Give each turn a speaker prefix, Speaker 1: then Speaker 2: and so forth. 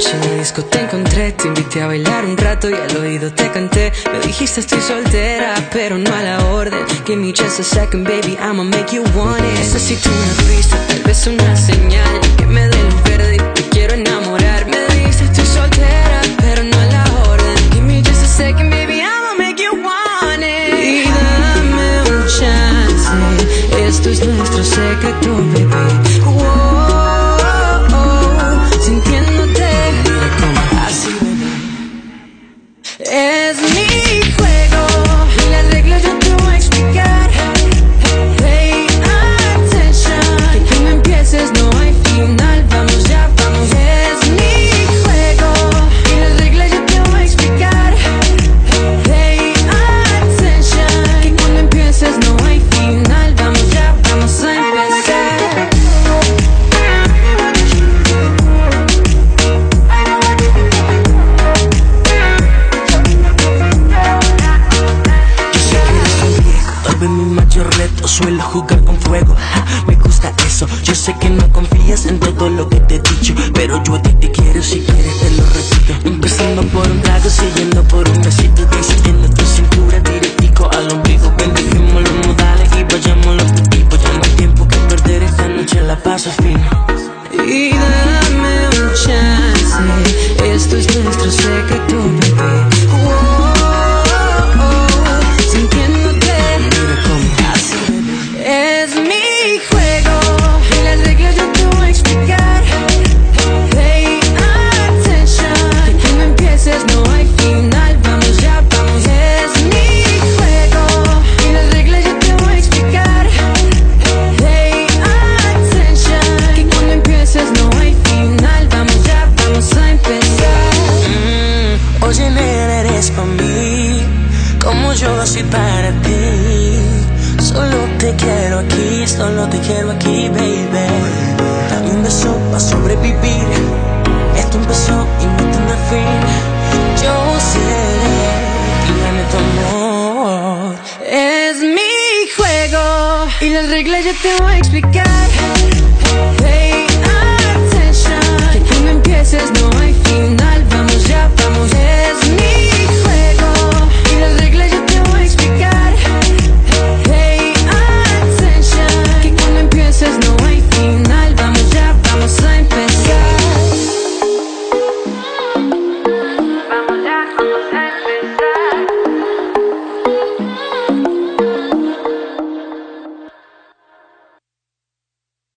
Speaker 1: noche en la disco te encontré, te invité a bailar un rato y al oído te canté. Me dijiste estoy soltera, pero no a la orden. Give me just a second, baby, I'ma make you want it. Necesito una pista, tal vez una señal que me dé luz verde y te quiero enamorar. Me dijiste estoy soltera, pero no a la orden. Give me just a second, baby, I'ma make you want it. Y dame un chance, esto es nuestro secreto, baby.
Speaker 2: Suelo jugar con fuego. Ja, me gusta eso, yo sé que no confías en todo lo que te he dicho, pero yo a ti te quiero, si quieres te lo repito. Empezando por un trago, siguiendo por un besito, eres para mí, como yo soy para ti. Solo te quiero aquí, solo te quiero aquí, baby. Dame un beso para sobrevivir. Esto empezó y no tendrá fin. Yo sé que gané tu amor.
Speaker 1: Es mi juego y las reglas yo te voy a explicar.